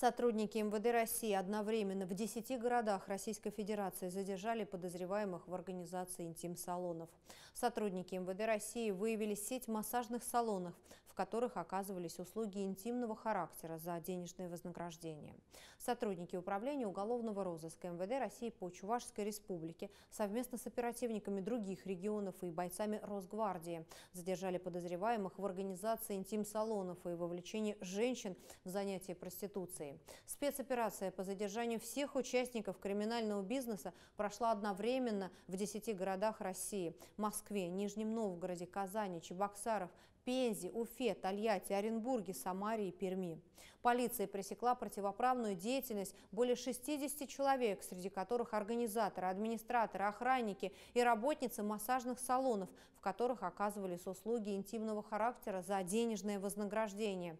Сотрудники МВД России одновременно в 10 городах Российской Федерации задержали подозреваемых в организации интим-салонов. Сотрудники МВД России выявили сеть массажных салонов, которых оказывались услуги интимного характера за денежное вознаграждение. Сотрудники Управления уголовного розыска МВД России по Чувашской Республике совместно с оперативниками других регионов и бойцами Росгвардии задержали подозреваемых в организации интим-салонов и вовлечении женщин в занятия проституцией. Спецоперация по задержанию всех участников криминального бизнеса прошла одновременно в 10 городах России – Москве, Нижнем Новгороде, Казани, Чебоксаров, Пензе, Уфе, Тольятти, Оренбурге, Самаре и Перми. Полиция пресекла противоправную деятельность более 60 человек, среди которых организаторы, администраторы, охранники и работницы массажных салонов, в которых оказывались услуги интимного характера за денежное вознаграждение.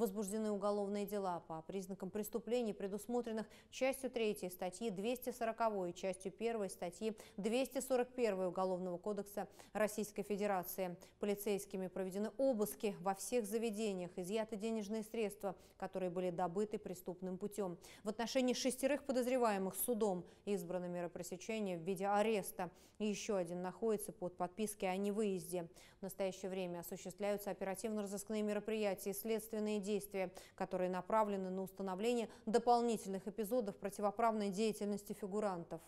Возбуждены уголовные дела по признакам преступлений, предусмотренных частью 3 статьи 240 и частью 1 статьи 241 Уголовного кодекса Российской Федерации. Полицейскими проведены обыски во всех заведениях, изъяты денежные средства, которые были добыты преступным путем. В отношении шестерых подозреваемых судом избрано меры пресечения в виде ареста. И еще один находится под подпиской о невыезде. В настоящее время осуществляются оперативно-розыскные мероприятия и следственные действия, которые направлены на установление дополнительных эпизодов противоправной деятельности фигурантов.